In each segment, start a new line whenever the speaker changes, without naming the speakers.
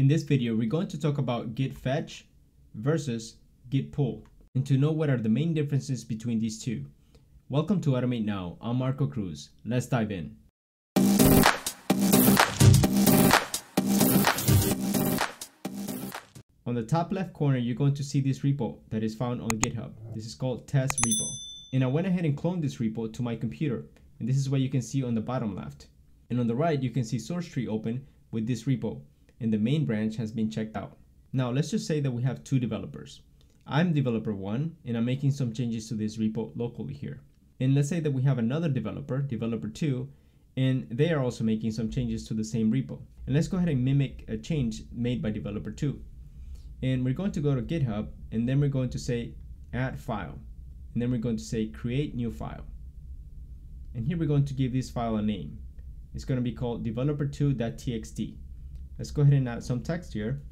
In this video, we're going to talk about git fetch versus git pull and to know what are the main differences between these two. Welcome to Automate Now. I'm Marco Cruz. Let's dive in. On the top left corner, you're going to see this repo that is found on GitHub. This is called test repo. And I went ahead and cloned this repo to my computer. And this is what you can see on the bottom left. And on the right, you can see Sourcetree open with this repo and the main branch has been checked out. Now let's just say that we have two developers. I'm developer one and I'm making some changes to this repo locally here. And let's say that we have another developer, developer two, and they are also making some changes to the same repo. And let's go ahead and mimic a change made by developer two. And we're going to go to GitHub and then we're going to say add file. And then we're going to say create new file. And here we're going to give this file a name. It's going to be called developer2.txt. Let's go ahead and add some text here.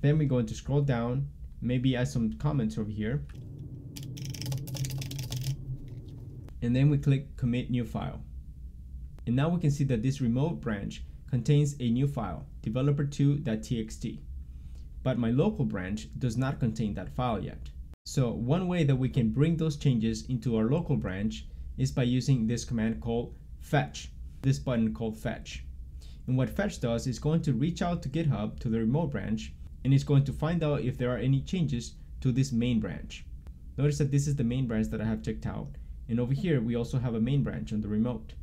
Then we're going to scroll down, maybe add some comments over here. And then we click commit new file. And now we can see that this remote branch contains a new file, developer2.txt. But my local branch does not contain that file yet. So one way that we can bring those changes into our local branch is by using this command called fetch this button called fetch. And what fetch does is going to reach out to GitHub to the remote branch and it's going to find out if there are any changes to this main branch. Notice that this is the main branch that I have checked out. And over here, we also have a main branch on the remote.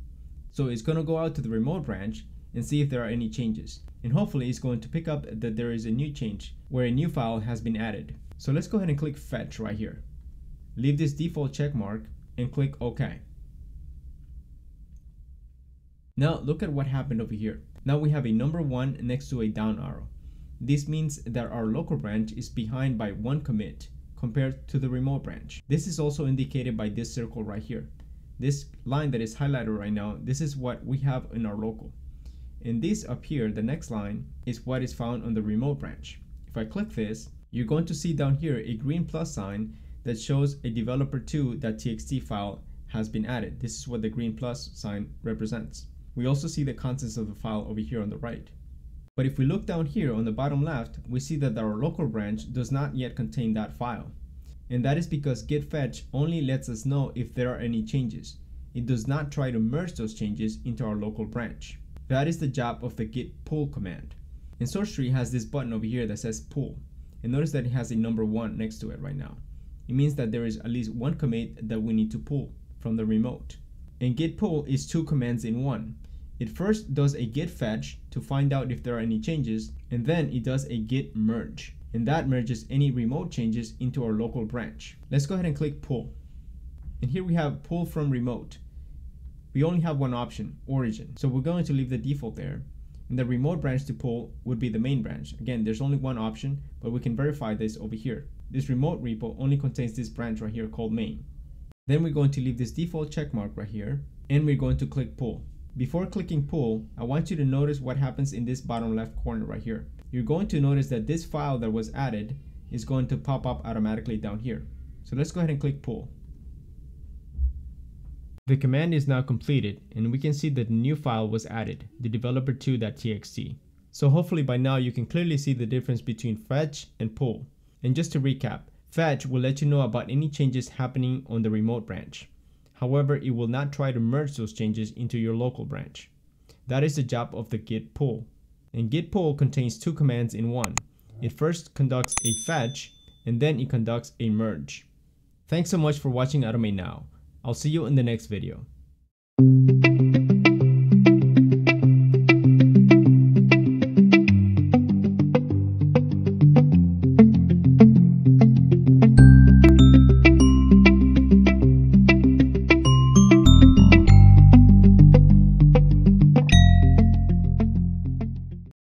So it's going to go out to the remote branch and see if there are any changes. And hopefully it's going to pick up that there is a new change where a new file has been added. So let's go ahead and click fetch right here. Leave this default check mark and click OK. Now look at what happened over here. Now we have a number one next to a down arrow. This means that our local branch is behind by one commit compared to the remote branch. This is also indicated by this circle right here. This line that is highlighted right now, this is what we have in our local. And this up here, the next line, is what is found on the remote branch. If I click this, you're going to see down here a green plus sign that shows a developer2.txt file has been added. This is what the green plus sign represents. We also see the contents of the file over here on the right. But if we look down here on the bottom left, we see that our local branch does not yet contain that file. And that is because git fetch only lets us know if there are any changes. It does not try to merge those changes into our local branch. That is the job of the git pull command. And SourceTree has this button over here that says pull. And notice that it has a number one next to it right now. It means that there is at least one commit that we need to pull from the remote. And git pull is two commands in one. It first does a git fetch to find out if there are any changes, and then it does a git merge. And that merges any remote changes into our local branch. Let's go ahead and click pull. And here we have pull from remote. We only have one option, origin. So we're going to leave the default there. And the remote branch to pull would be the main branch. Again, there's only one option, but we can verify this over here. This remote repo only contains this branch right here called main. Then we're going to leave this default checkmark right here, and we're going to click pull. Before clicking pull, I want you to notice what happens in this bottom left corner right here. You're going to notice that this file that was added is going to pop up automatically down here. So let's go ahead and click pull. The command is now completed and we can see that the new file was added, the developer2.txt. So hopefully by now you can clearly see the difference between fetch and pull. And just to recap, fetch will let you know about any changes happening on the remote branch. However, it will not try to merge those changes into your local branch. That is the job of the git pull. And git pull contains two commands in one. It first conducts a fetch and then it conducts a merge. Thanks so much for watching Automate Now. I'll see you in the next video.